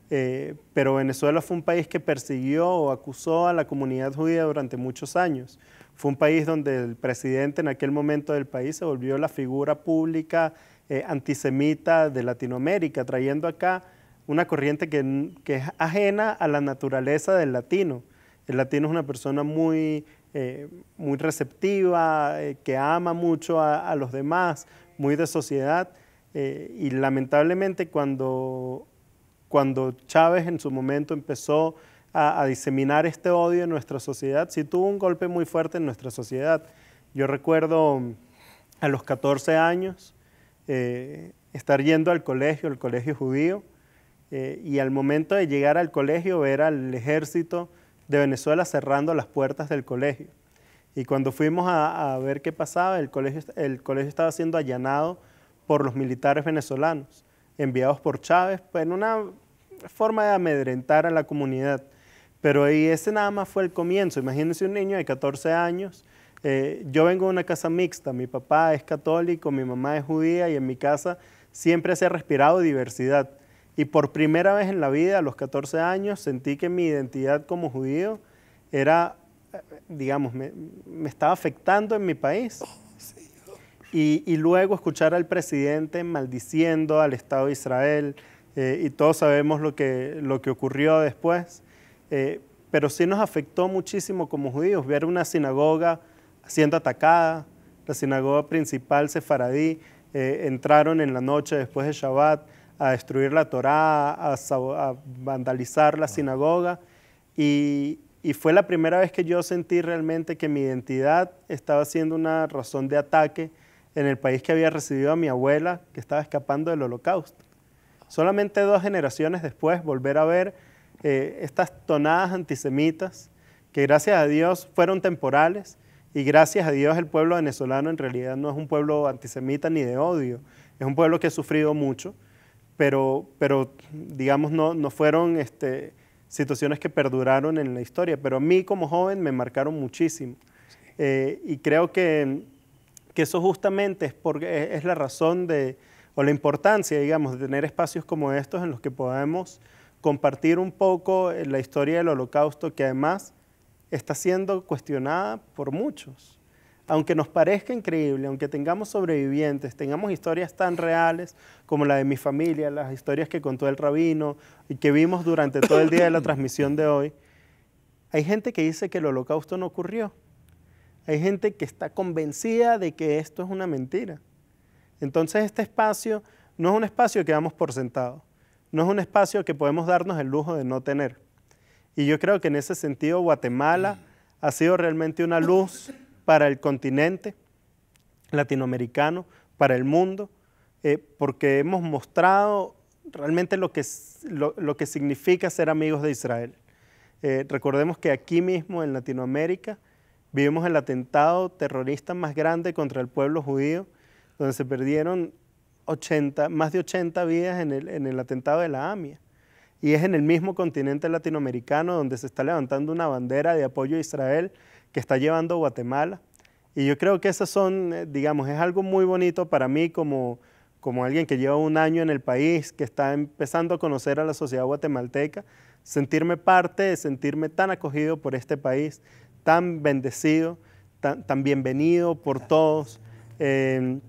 eh, pero Venezuela fue un país que persiguió o acusó a la comunidad judía durante muchos años. Fue un país donde el presidente en aquel momento del país se volvió la figura pública eh, antisemita de Latinoamérica, trayendo acá una corriente que, es ajena a la naturaleza del latino. El latino es una persona muy eh, muy receptiva, eh, que ama mucho a, los demás, muy de sociedad. Y lamentablemente cuando cuando Chávez en su momento empezó a, diseminar este odio en nuestra sociedad, sí tuvo un golpe muy fuerte en nuestra sociedad. Yo recuerdo a los 14 años eh, estar yendo al colegio, al colegio judío, eh, y al momento de llegar al colegio ver al ejército de Venezuela cerrando las puertas del colegio. Y cuando fuimos a, ver qué pasaba, el colegio, el colegio estaba siendo allanado por los militares venezolanos, enviados por Chávez, pues, en una forma de amedrentar a la comunidad. Pero ahí ese nada más fue el comienzo. Imagínense un niño de 14 años. Eh, yo vengo de una casa mixta, mi papá es católico, mi mamá es judía y en mi casa siempre se ha respirado diversidad. Y por primera vez en la vida, a los 14 años, sentí que mi identidad como judío era, digamos, me, estaba afectando en mi país. Y, luego escuchar al presidente maldiciendo al Estado de Israel, eh, y todos sabemos lo que, lo que ocurrió después, eh, pero sí nos afectó muchísimo como judíos ver una sinagoga siendo atacada, la sinagoga principal sefaradí, eh, entraron en la noche después de Shabbat, a destruir la Torá, a, vandalizar la sinagoga. Y, fue la primera vez que yo sentí realmente que mi identidad estaba siendo una razón de ataque en el país que había recibido a mi abuela, que estaba escapando del holocausto. Solamente dos generaciones después, volver a ver eh, estas tonadas antisemitas, que gracias a Dios fueron temporales, y gracias a Dios el pueblo venezolano en realidad no es un pueblo antisemita ni de odio, es un pueblo que ha sufrido mucho, pero, pero digamos, no, no fueron este, situaciones que perduraron en la historia, pero a mí como joven me marcaron muchísimo. Eh, y creo que, que, eso justamente es, porque es la razón de, o la importancia, digamos, de tener espacios como estos en los que podemos compartir un poco la historia del holocausto, que además está siendo cuestionada por muchos aunque nos parezca increíble, aunque tengamos sobrevivientes, tengamos historias tan reales como la de mi familia, las historias que contó el rabino y que vimos durante todo el día de la transmisión de hoy, hay gente que dice que el holocausto no ocurrió. Hay gente que está convencida de que esto es una mentira. Entonces este espacio no es un espacio que damos por sentado, no es un espacio que podemos darnos el lujo de no tener. Y yo creo que en ese sentido Guatemala ha sido realmente una luz para el continente latinoamericano, para el mundo, eh, porque hemos mostrado realmente lo que, lo, que significa ser amigos de Israel. Eh, recordemos que aquí mismo en Latinoamérica vivimos el atentado terrorista más grande contra el pueblo judío, donde se perdieron 80, más de 80 vidas en el, en el atentado de la AMIA. Y es en el mismo continente latinoamericano donde se está levantando una bandera de apoyo a Israel que está llevando Guatemala. Y yo creo que esas son, eh, digamos, es algo muy bonito para mí como, como alguien que lleva un año en el país, que está empezando a conocer a la sociedad guatemalteca, sentirme parte, sentirme tan acogido por este país, tan bendecido, tan, bienvenido por todos. Em,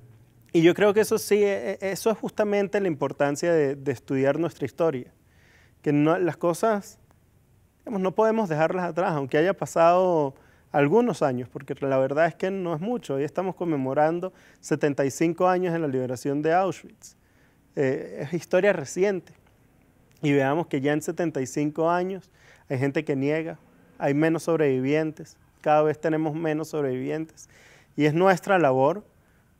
y yo creo que eso sí, e, e, eso es justamente la importancia de, estudiar nuestra historia, que no, las cosas, digamos, no podemos dejarlas atrás, aunque haya pasado algunos años, porque la verdad es que no es mucho. Hoy estamos conmemorando 75 años de la liberación de Auschwitz. Eh, es historia reciente. Y veamos que ya en 75 años hay gente que niega, hay menos sobrevivientes, cada vez tenemos menos sobrevivientes. Y es nuestra labor,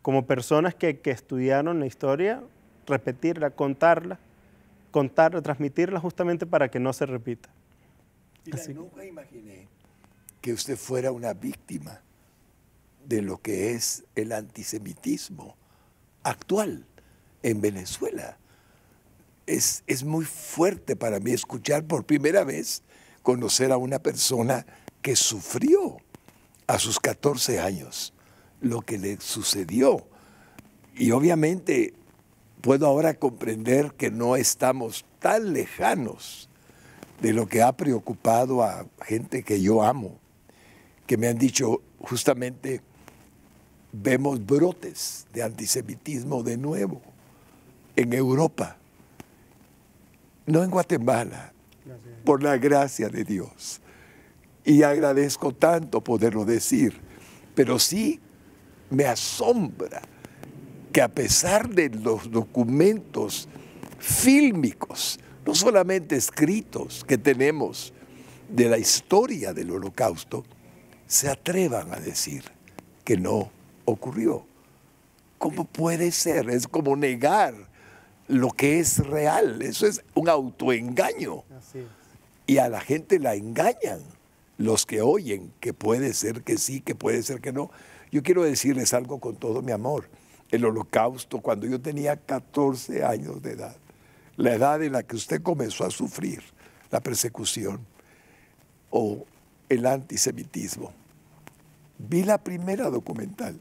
como personas que, estudiaron la historia, repetirla, contarla, contarla, transmitirla justamente para que no se repita. Así. nunca imaginé que usted fuera una víctima de lo que es el antisemitismo actual en Venezuela. Es, es, muy fuerte para mí escuchar por primera vez conocer a una persona que sufrió a sus 14 años lo que le sucedió. Y obviamente puedo ahora comprender que no estamos tan lejanos de lo que ha preocupado a gente que yo amo que me han dicho justamente, vemos brotes de antisemitismo de nuevo en Europa, no en Guatemala, por la gracia de Dios. Y agradezco tanto poderlo decir, pero sí me asombra que a pesar de los documentos fílmicos no solamente escritos que tenemos de la historia del holocausto, se atrevan a decir que no ocurrió. ¿Cómo puede ser? Es como negar lo que es real. Eso es un autoengaño. Y a la gente la engañan los que oyen que puede ser que sí, que puede ser que no. Yo quiero decirles algo con todo mi amor. El holocausto, cuando yo tenía 14 años de edad, la edad en la que usted comenzó a sufrir la persecución o el antisemitismo, vi la primera documental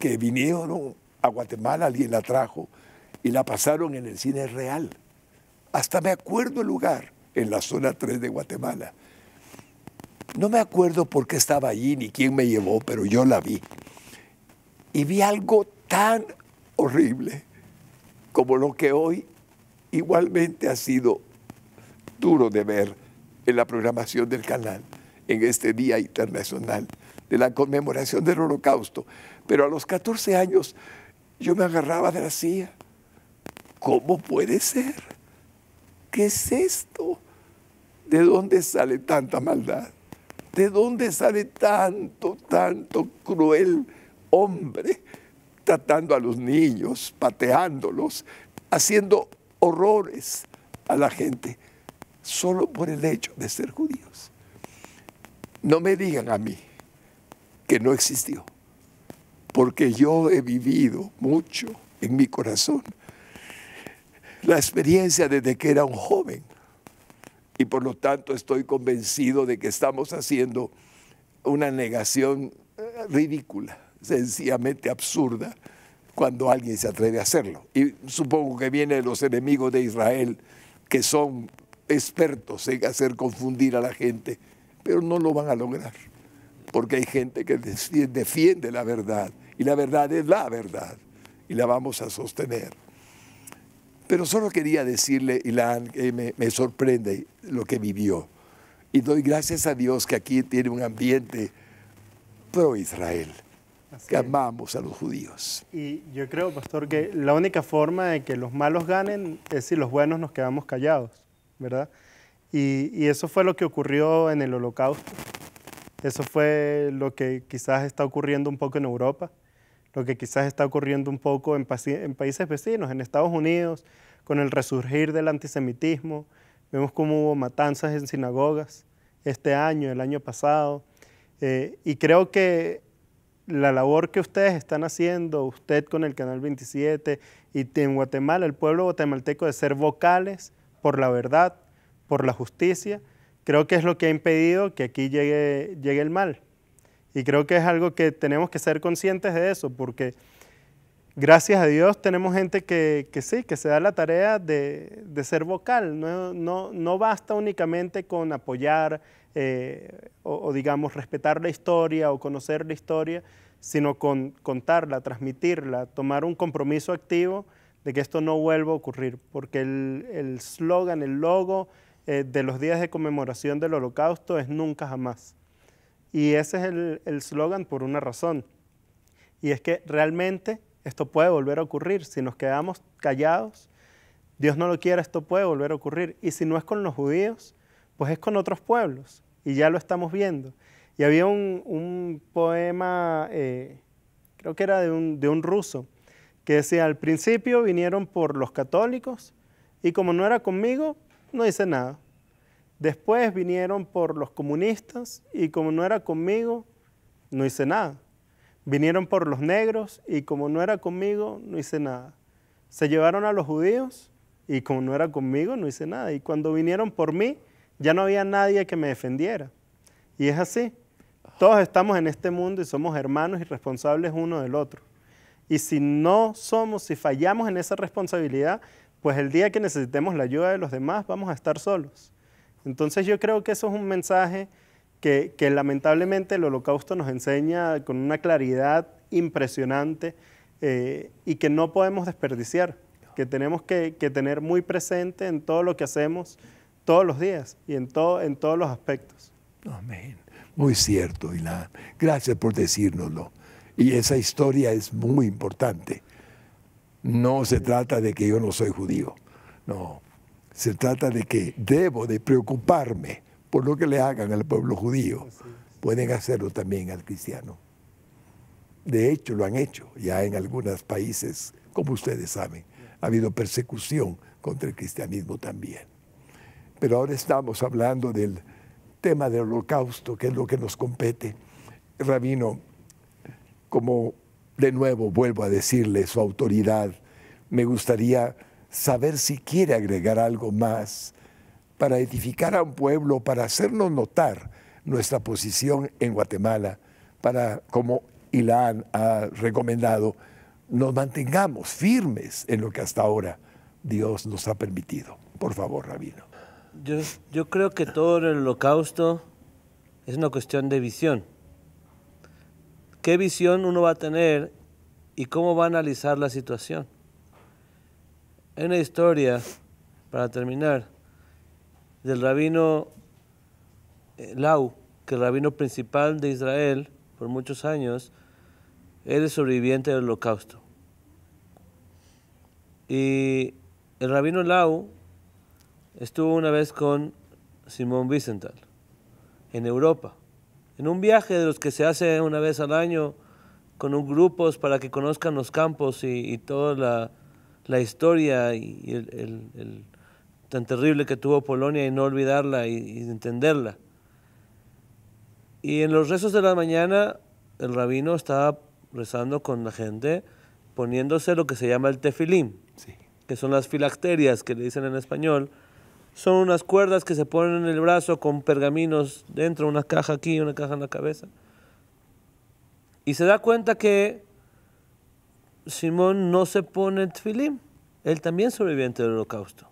que vinieron a Guatemala, alguien la trajo y la pasaron en el cine real. Hasta me acuerdo el lugar, en la zona 3 de Guatemala. No me acuerdo por qué estaba allí ni quién me llevó, pero yo la vi. Y vi algo tan horrible como lo que hoy igualmente ha sido duro de ver en la programación del canal en este Día Internacional de la conmemoración del Holocausto. Pero a los 14 años yo me agarraba de la silla. ¿Cómo puede ser? ¿Qué es esto? ¿De dónde sale tanta maldad? ¿De dónde sale tanto, tanto cruel hombre tratando a los niños, pateándolos, haciendo horrores a la gente, solo por el hecho de ser judíos? No me digan a mí que no existió, porque yo he vivido mucho en mi corazón la experiencia desde que era un joven y por lo tanto estoy convencido de que estamos haciendo una negación eh, ridícula, sencillamente absurda, cuando alguien se atreve a hacerlo. Y supongo que vienen los enemigos de Israel, que son expertos en hacer confundir a la gente, pero no lo van a lograr, porque hay gente que defiende la verdad, y la verdad es la verdad, y la vamos a sostener. Pero solo quería decirle, Ilan, que me, me sorprende lo que vivió. Y doy gracias a Dios que aquí tiene un ambiente pro-Israel, que amamos a los judíos. Y yo creo, pastor, que la única forma de que los malos ganen es si los buenos nos quedamos callados, ¿verdad? Y, y eso fue lo que ocurrió en el holocausto. Eso fue lo que quizás está ocurriendo un poco en Europa lo que quizás está ocurriendo un poco en, países vecinos, en Estados Unidos, con el resurgir del antisemitismo. Vemos cómo hubo matanzas en sinagogas este año, el año pasado. Eh, y creo que la labor que ustedes están haciendo, usted con el Canal 27 y en Guatemala, el pueblo guatemalteco, de ser vocales por la verdad, por la justicia, creo que es lo que ha impedido que aquí llegue, llegue el mal. Y creo que es algo que tenemos que ser conscientes de eso, porque gracias a Dios tenemos gente que, sí, que se da la tarea de, ser vocal. No, no, basta únicamente con apoyar eh, o, digamos, respetar la historia o conocer la historia, sino con contarla, transmitirla, tomar un compromiso activo de que esto no vuelva a ocurrir, porque el slogan, el, logo eh, de los días de conmemoración del holocausto es nunca jamás. Y ese es el slogan por una razón. Y es que realmente esto puede volver a ocurrir. Si nos quedamos callados, Dios no lo quiera, esto puede volver a ocurrir. Y si no es con los judíos, pues es con otros pueblos. Y ya lo estamos viendo. Y había un, poema, eh, creo que era de un, de un ruso, que decía, al principio vinieron por los católicos y como no era conmigo, no hice nada. Después vinieron por los comunistas y como no era conmigo, no hice nada. Vinieron por los negros y como no era conmigo, no hice nada. Se llevaron a los judíos y como no era conmigo, no hice nada. Y cuando vinieron por mí, ya no había nadie que me defendiera. Y es así. Todos estamos en este mundo y somos hermanos y responsables uno del otro. Y si no somos, si fallamos en esa responsabilidad, pues el día que necesitemos la ayuda de los demás, vamos a estar solos. Entonces yo creo que eso es un mensaje que, lamentablemente el holocausto nos enseña con una claridad impresionante eh, y que no podemos desperdiciar, que tenemos que, tener muy presente en todo lo que hacemos todos los días y en, en todos los aspectos. Amén. Muy cierto, Ilan. Gracias por decírnoslo. Y esa historia es muy importante. No se trata de que yo no soy judío. No, Se trata de que debo de preocuparme por lo que le hagan al pueblo judío. Pueden hacerlo también al cristiano. De hecho, lo han hecho ya en algunos países, como ustedes saben. Ha habido persecución contra el cristianismo también. Pero ahora estamos hablando del tema del holocausto, que es lo que nos compete. Rabino, como de nuevo vuelvo a decirle su autoridad, me gustaría saber si quiere agregar algo más para edificar a un pueblo, para hacernos notar nuestra posición en Guatemala, para, como Ilan ha recomendado, nos mantengamos firmes en lo que hasta ahora Dios nos ha permitido. Por favor, Rabino. Yo, yo creo que todo el holocausto es una cuestión de visión. ¿Qué visión uno va a tener y cómo va a analizar la situación? Hay una historia, para terminar, del rabino eh, Lau, que el rabino principal de Israel por muchos años, él es sobreviviente del holocausto. Y el rabino Lau estuvo una vez con Simón Wiesenthal en Europa, en un viaje de los que se hace una vez al año con un grupos para que conozcan los campos y, toda la, historia y el tan terrible que tuvo Polonia y no olvidarla y, entenderla. Y en los rezos de la mañana el rabino estaba rezando con la gente poniéndose lo que se llama el tefilim, que son las filacterias que le dicen en español. Son unas cuerdas que se ponen en el brazo con pergaminos dentro, una caja aquí y una caja en la cabeza. Y se da cuenta que Simón no se pone tefilim. Él también sobreviviente del holocausto.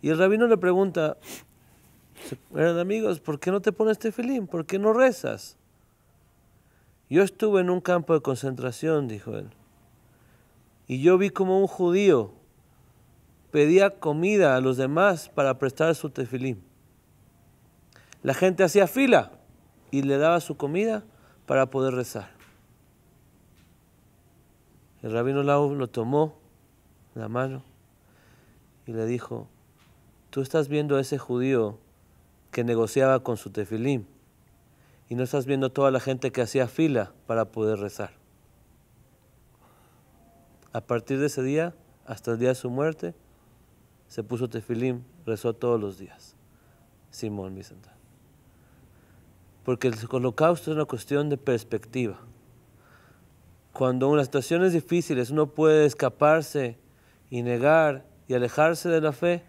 Y el rabino le pregunta, eran amigos, ¿por qué no te pones tefilín? ¿Por qué no rezas? Yo estuve en un campo de concentración, dijo él, y yo vi como un judío pedía comida a los demás para prestar su tefilín. La gente hacía fila y le daba su comida para poder rezar. El rabino Lau lo tomó la mano y le dijo, Tú estás viendo a ese judío que negociaba con su tefilín y no estás viendo toda la gente que hacía fila para poder rezar. A partir de ese día, hasta el día de su muerte, se puso tefilín, rezó todos los días. Simón Vicente. Porque el holocausto es una cuestión de perspectiva. Cuando en las situaciones difíciles uno puede escaparse y negar y alejarse de la fe,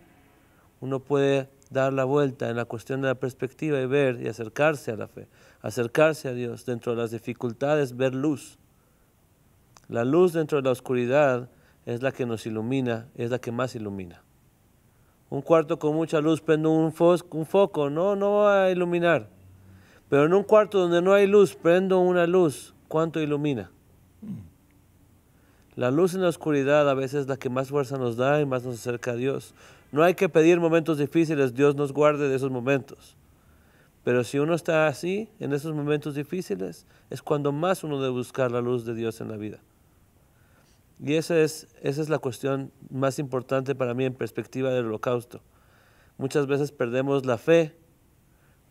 uno puede dar la vuelta en la cuestión de la perspectiva y ver y acercarse a la fe, acercarse a Dios dentro de las dificultades, ver luz. La luz dentro de la oscuridad es la que nos ilumina, es la que más ilumina. Un cuarto con mucha luz prendo un, un foco, no, no va a iluminar. Pero en un cuarto donde no hay luz, prendo una luz, ¿cuánto ilumina? La luz en la oscuridad a veces es la que más fuerza nos da y más nos acerca a Dios. No hay que pedir momentos difíciles, Dios nos guarde de esos momentos. Pero si uno está así, en esos momentos difíciles, es cuando más uno debe buscar la luz de Dios en la vida. Y esa es, esa es la cuestión más importante para mí en perspectiva del holocausto. Muchas veces perdemos la fe,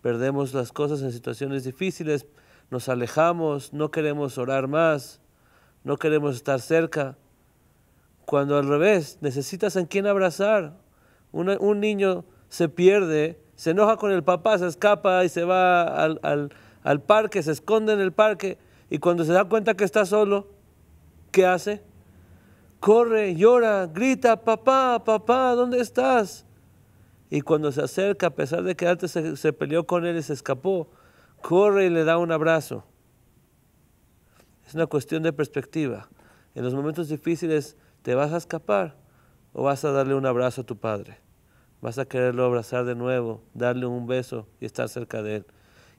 perdemos las cosas en situaciones difíciles, nos alejamos, no queremos orar más, no queremos estar cerca. Cuando al revés, necesitas en quién abrazar, un niño se pierde, se enoja con el papá, se escapa y se va al, parque, se esconde en el parque y cuando se da cuenta que está solo, ¿qué hace? Corre, llora, grita, papá, papá, ¿dónde estás? Y cuando se acerca, a pesar de que antes se, se, peleó con él y se escapó, corre y le da un abrazo. Es una cuestión de perspectiva. En los momentos difíciles te vas a escapar o vas a darle un abrazo a tu padre. Vas a quererlo abrazar de nuevo, darle un beso y estar cerca de él.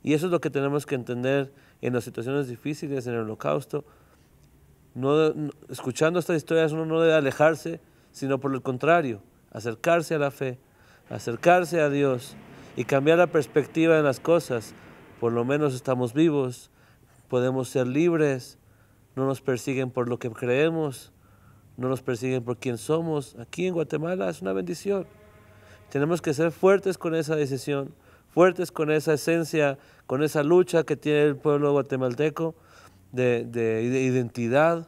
Y eso es lo que tenemos que entender en las situaciones difíciles, en el holocausto. No, escuchando estas historias uno no debe alejarse, sino por el contrario, acercarse a la fe, acercarse a Dios y cambiar la perspectiva en las cosas. Por lo menos estamos vivos, podemos ser libres, no nos persiguen por lo que creemos, no nos persiguen por quién somos. Aquí en Guatemala es una bendición. Tenemos que ser fuertes con esa decisión, fuertes con esa esencia, con esa lucha que tiene el pueblo guatemalteco de, de identidad,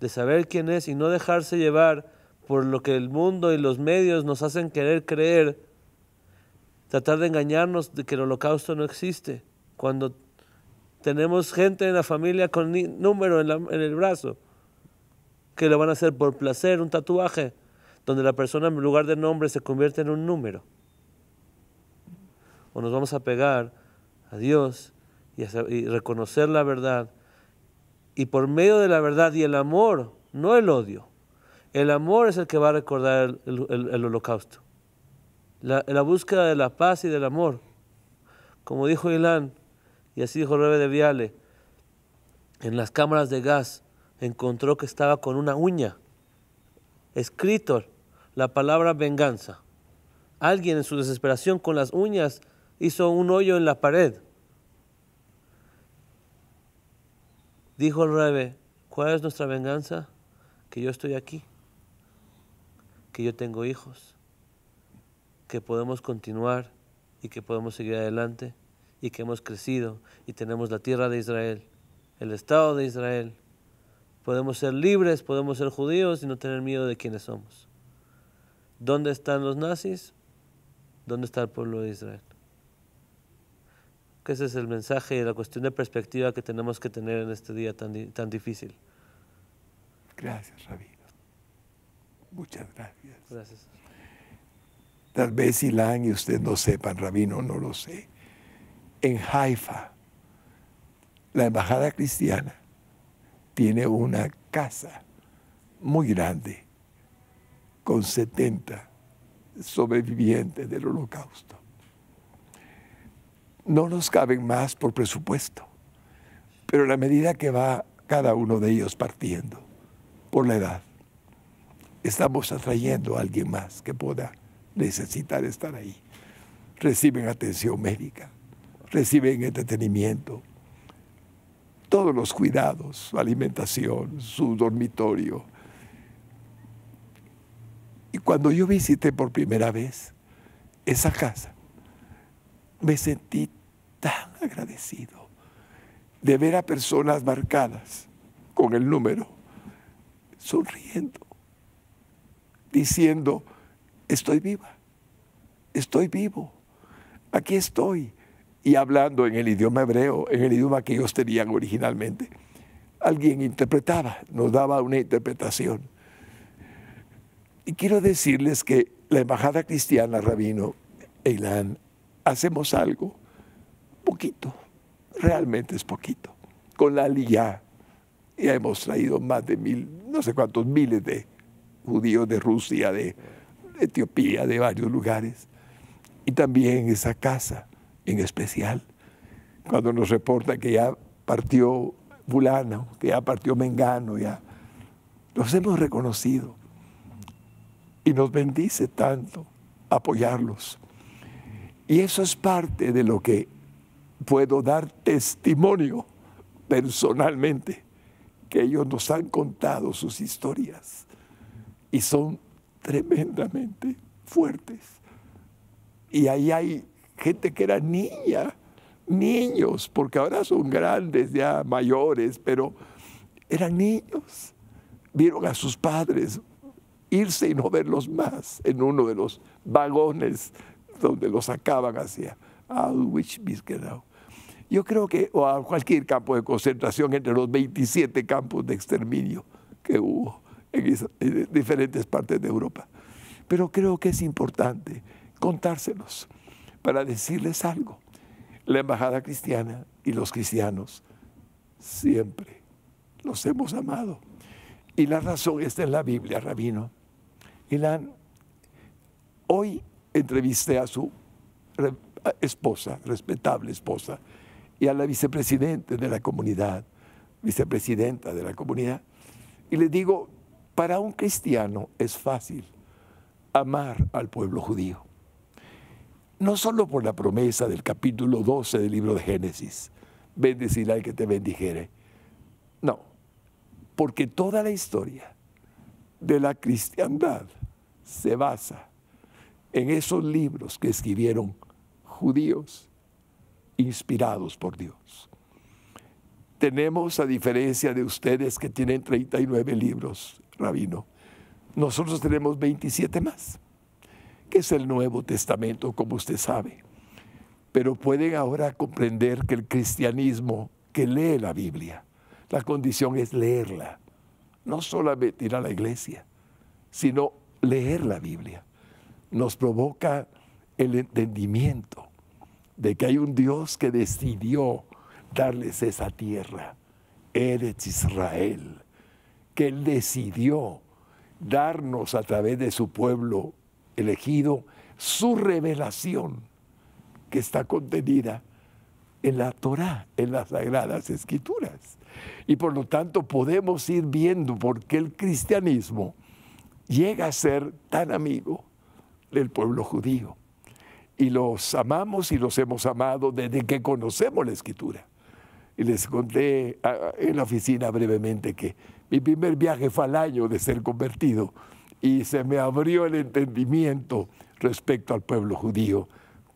de saber quién es y no dejarse llevar por lo que el mundo y los medios nos hacen querer creer, tratar de engañarnos de que el holocausto no existe, cuando tenemos gente en la familia con número en, el brazo, que lo van a hacer por placer, un tatuaje, donde la persona en lugar de nombre se convierte en un número. O nos vamos a pegar a Dios y, reconocer la verdad. Y por medio de la verdad y el amor, no el odio, el amor es el que va a recordar el, holocausto. La, la, búsqueda de la paz y del amor. Como dijo Ilan, y así dijo Rebe de Viale, en las cámaras de gas encontró que estaba con una uña, escrito la palabra venganza. Alguien en su desesperación con las uñas hizo un hoyo en la pared. Dijo el Rebe, ¿cuál es nuestra venganza? Que yo estoy aquí que yo tengo hijos, que podemos continuar y que podemos seguir adelante y que hemos crecido y tenemos la tierra de Israel, el Estado de Israel. Podemos ser libres, podemos ser judíos y no tener miedo de quiénes somos. ¿Dónde están los nazis? ¿Dónde está el pueblo de Israel? Que ese es el mensaje y la cuestión de perspectiva que tenemos que tener en este día tan, tan difícil. Gracias, Rabí. Muchas gracias. Gracias. Tal vez Ilan y usted no sepan, Rabino, no lo sé. En Haifa, la embajada cristiana tiene una casa muy grande con 70 sobrevivientes del holocausto. No nos caben más por presupuesto, pero a la medida que va cada uno de ellos partiendo por la edad, estamos atrayendo a alguien más que pueda necesitar estar ahí. Reciben atención médica, reciben entretenimiento, todos los cuidados, su alimentación, su dormitorio. Y cuando yo visité por primera vez esa casa, me sentí tan agradecido de ver a personas marcadas con el número, sonriendo diciendo, estoy viva, estoy vivo, aquí estoy. Y hablando en el idioma hebreo, en el idioma que ellos tenían originalmente. Alguien interpretaba, nos daba una interpretación. Y quiero decirles que la Embajada Cristiana, Rabino Eilan, hacemos algo, poquito, realmente es poquito. Con la Aliyah ya hemos traído más de mil, no sé cuántos miles de judíos de Rusia, de Etiopía, de varios lugares. Y también esa casa en especial, cuando nos reporta que ya partió fulano, que ya partió Mengano, ya los hemos reconocido. Y nos bendice tanto apoyarlos. Y eso es parte de lo que puedo dar testimonio personalmente, que ellos nos han contado sus historias y son tremendamente fuertes. Y ahí hay gente que era niña, niños, porque ahora son grandes, ya mayores, pero eran niños. Vieron a sus padres irse y no verlos más en uno de los vagones donde los sacaban hacia Auschwitz-Birkenau. Yo creo que, o a cualquier campo de concentración entre los 27 campos de exterminio que hubo en, diferentes partes de Europa. Pero creo que es importante contárselos para decirles algo. La embajada cristiana y los cristianos siempre los hemos amado. Y la razón está en la Biblia, Rabino. Y la, hoy entrevisté a su esposa, respetable esposa, y a la vicepresidente de la comunidad, vicepresidenta de la comunidad, y le digo, para un cristiano es fácil amar al pueblo judío. No solo por la promesa del capítulo 12 del libro de Génesis, bendecirá al que te bendijere. No, porque toda la historia de la cristiandad se basa en esos libros que escribieron judíos inspirados por Dios. Tenemos, a diferencia de ustedes que tienen 39 libros, rabino, nosotros tenemos 27 más, que es el Nuevo Testamento, como usted sabe. Pero pueden ahora comprender que el cristianismo que lee la Biblia, la condición es leerla, no solamente ir a la iglesia, sino leer la Biblia. Nos provoca el entendimiento de que hay un Dios que decidió darles esa tierra, Eretz Israel, que Él decidió darnos a través de su pueblo elegido su revelación que está contenida en la Torah, en las Sagradas Escrituras. Y por lo tanto podemos ir viendo por qué el cristianismo llega a ser tan amigo del pueblo judío. Y los amamos y los hemos amado desde que conocemos la Escritura. Y les conté en la oficina brevemente que mi primer viaje fue al año de ser convertido y se me abrió el entendimiento respecto al pueblo judío,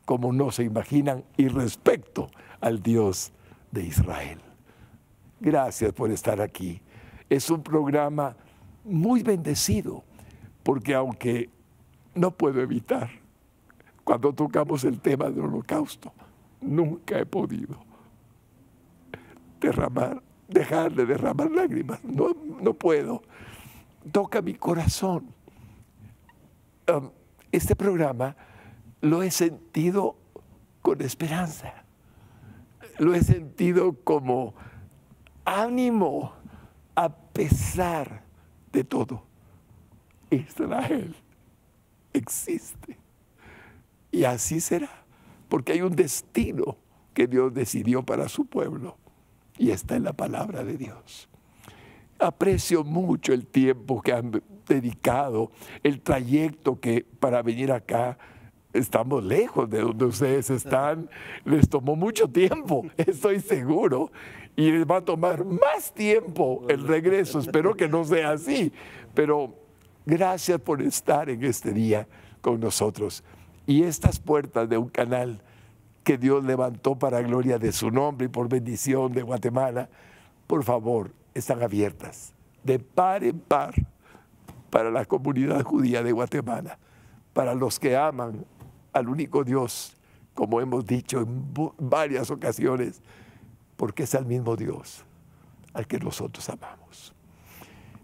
como no se imaginan, y respecto al Dios de Israel. Gracias por estar aquí. Es un programa muy bendecido, porque aunque no puedo evitar, cuando tocamos el tema del holocausto, nunca he podido derramar dejar de derramar lágrimas. No, no puedo. Toca mi corazón. Este programa lo he sentido con esperanza. Lo he sentido como ánimo a pesar de todo. Israel existe. Y así será, porque hay un destino que Dios decidió para su pueblo y está en la palabra de Dios. Aprecio mucho el tiempo que han dedicado, el trayecto que para venir acá estamos lejos de donde ustedes están, les tomó mucho tiempo, estoy seguro, y les va a tomar más tiempo el regreso, espero que no sea así, pero gracias por estar en este día con nosotros. Y estas puertas de un canal que Dios levantó para gloria de su nombre y por bendición de Guatemala, por favor, están abiertas de par en par para la comunidad judía de Guatemala, para los que aman al único Dios, como hemos dicho en varias ocasiones, porque es el mismo Dios al que nosotros amamos.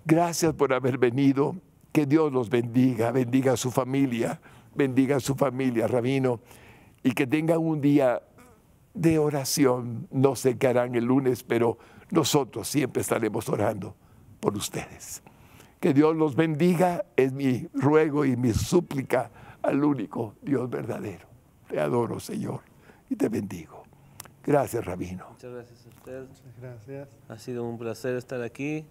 Gracias por haber venido, que Dios los bendiga, bendiga a su familia, bendiga a su familia, Rabino y que tengan un día de oración. No sé qué harán el lunes, pero nosotros siempre estaremos orando por ustedes. Que Dios los bendiga, es mi ruego y mi súplica al único Dios verdadero. Te adoro, Señor, y te bendigo. Gracias, Rabino. Muchas gracias a usted. Muchas gracias. Ha sido un placer estar aquí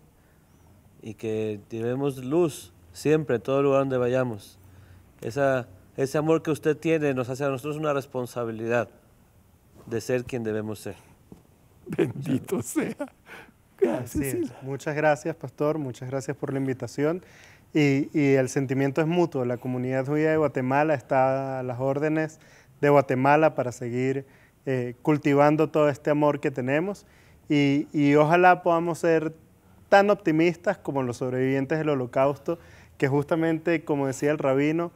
y que llevemos luz siempre, en todo lugar donde vayamos. Esa ese amor que usted tiene nos hace a nosotros una responsabilidad de ser quien debemos ser. Bendito sea. Gracias. Muchas gracias, pastor. Muchas gracias por la invitación. Y, el sentimiento es mutuo. La comunidad judía de Guatemala está a las órdenes de Guatemala para seguir eh, cultivando todo este amor que tenemos. Y, y ojalá podamos ser tan optimistas como los sobrevivientes del holocausto, que justamente, como decía el rabino,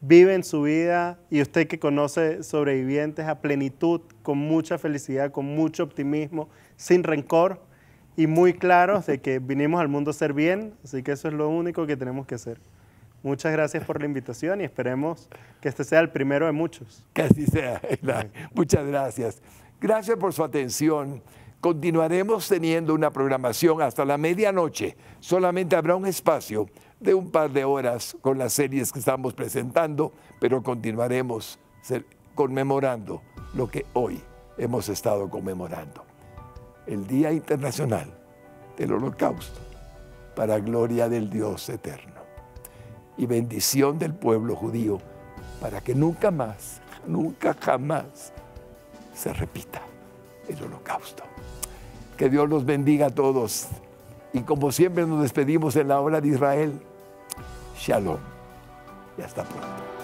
viven su vida y usted que conoce sobrevivientes a plenitud, con mucha felicidad, con mucho optimismo, sin rencor y muy claros de que vinimos al mundo a ser bien, así que eso es lo único que tenemos que hacer. Muchas gracias por la invitación y esperemos que este sea el primero de muchos. Que así sea. Muchas gracias. Gracias por su atención. Continuaremos teniendo una programación hasta la medianoche. Solamente habrá un espacio de un par de horas con las series que estamos presentando, pero continuaremos conmemorando lo que hoy hemos estado conmemorando. El Día Internacional del Holocausto para gloria del Dios eterno y bendición del pueblo judío para que nunca más, nunca jamás se repita el holocausto. Que Dios los bendiga a todos. Y como siempre nos despedimos en la hora de Israel, Shalom. Y hasta pronto.